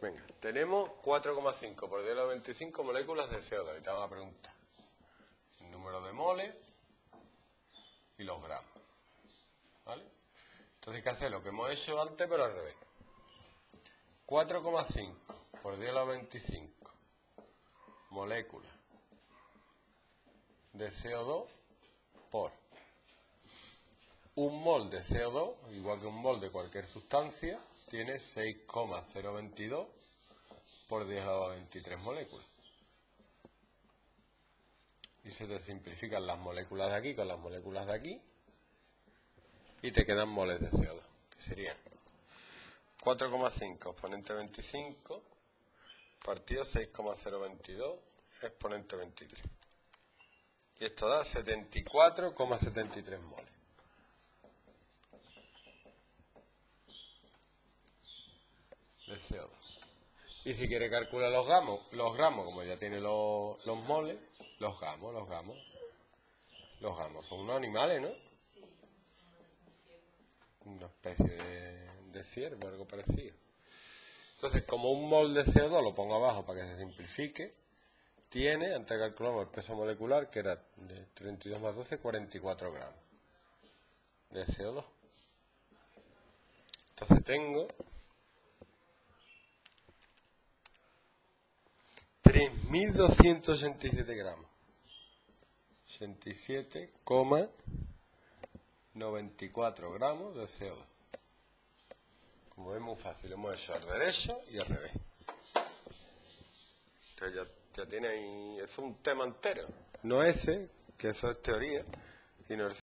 Venga, tenemos 4,5 por 10 a la 25 moléculas de CO2. Y te vamos a preguntar el número de moles y los gramos. ¿Vale? Entonces hay que hacer lo que hemos hecho antes, pero al revés. 4,5 por 10 a la 25 moléculas de CO2 por un mol de CO2, igual que un mol de cualquier sustancia, tiene 6,022 por 10 a la 23 moléculas. Y se te simplifican las moléculas de aquí con las moléculas de aquí y te quedan moles de CO2, que serían 4,5 exponente 25 partido 6,022 exponente 23. Y esto da 74,73 moles. De CO2. Y si quiere calcular los gramos, los gramos, como ya tiene los, los moles, los gramos, los gramos. Los gramos son unos animales, ¿no? Una especie de, de ciervo, algo parecido. Entonces, como un mol de CO2 lo pongo abajo para que se simplifique, tiene, antes calculamos el peso molecular, que era de 32 más 12, 44 gramos de CO2. Entonces tengo 3.267 gramos. 67,94 gramos de CO2. Como ves, muy fácil. Hemos hecho al derecho y al revés. Entonces ya, ya tiene ahí... Es un tema entero. No ese, que eso es teoría, sino el